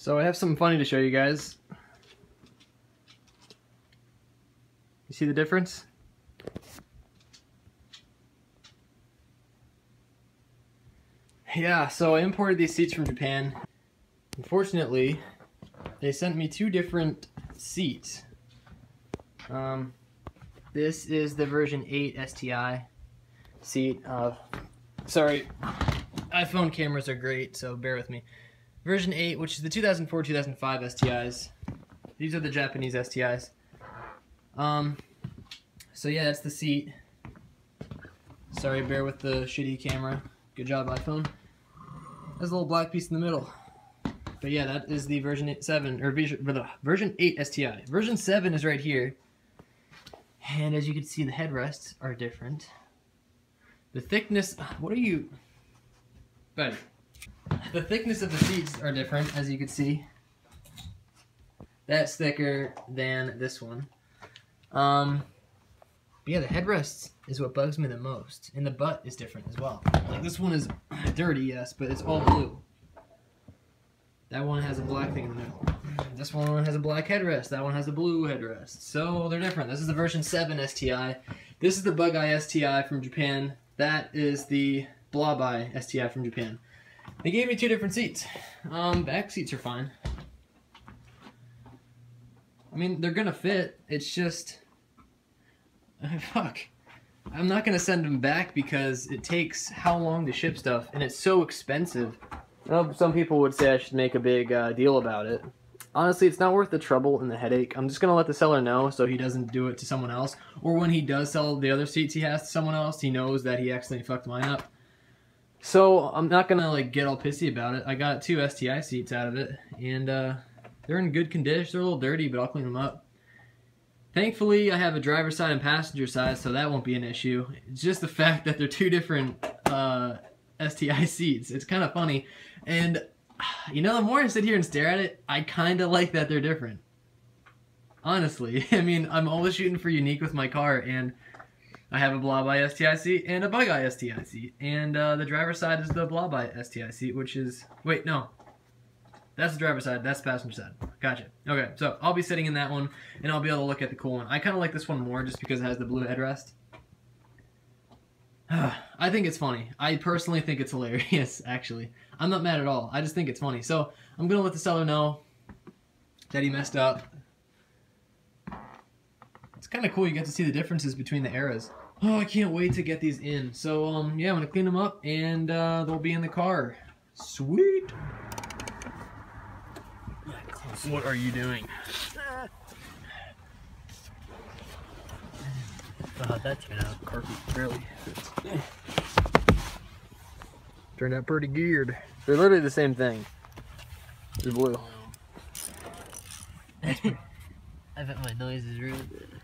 So I have something funny to show you guys. You see the difference? Yeah, so I imported these seats from Japan. Unfortunately, they sent me two different seats. Um, this is the version 8 STI seat. Sorry, iPhone cameras are great, so bear with me. Version 8, which is the 2004-2005 STIs. These are the Japanese STIs. Um, so yeah, that's the seat. Sorry, bear with the shitty camera. Good job, iPhone. There's a little black piece in the middle. But yeah, that is the version 7, or version 8 STI. Version 7 is right here. And as you can see, the headrests are different. The thickness, what are you, buddy? The thickness of the seats are different, as you can see. That's thicker than this one. Um, but yeah, the headrests is what bugs me the most. And the butt is different as well. Like this one is dirty, yes, but it's all blue. That one has a black thing in the middle. This one has a black headrest. That one has a blue headrest. So they're different. This is the version 7 STI. This is the Bug Eye STI from Japan. That is the Blob Eye STI from Japan. They gave me two different seats. Um, back seats are fine. I mean, they're gonna fit. It's just... Fuck. I'm not gonna send them back because it takes how long to ship stuff, and it's so expensive. Know some people would say I should make a big uh, deal about it. Honestly, it's not worth the trouble and the headache. I'm just gonna let the seller know so he doesn't do it to someone else. Or when he does sell the other seats he has to someone else, he knows that he accidentally fucked mine up. So I'm not gonna like get all pissy about it. I got two STI seats out of it, and uh, they're in good condition. They're a little dirty, but I'll clean them up. Thankfully, I have a driver side and passenger side, so that won't be an issue. It's just the fact that they're two different uh, STI seats. It's kind of funny, and you know, the more I sit here and stare at it, I kind of like that they're different. Honestly, I mean, I'm always shooting for unique with my car, and I have a Blob Eye STI seat and a Bug Eye STI seat. And uh, the driver's side is the Blob Eye STI seat, which is... Wait, no. That's the driver's side. That's the passenger side. Gotcha. Okay, so I'll be sitting in that one, and I'll be able to look at the cool one. I kind of like this one more just because it has the blue headrest. I think it's funny. I personally think it's hilarious, actually. I'm not mad at all. I just think it's funny. So I'm going to let the seller know that he messed up. Kind of cool. You get to see the differences between the eras. Oh, I can't wait to get these in. So, um, yeah, I'm going to clean them up and uh, they'll be in the car. Sweet. What are you doing? Uh, that turned out perfect, really. Turned out pretty geared. They're literally the same thing. They're blue. I bet my noise is really good.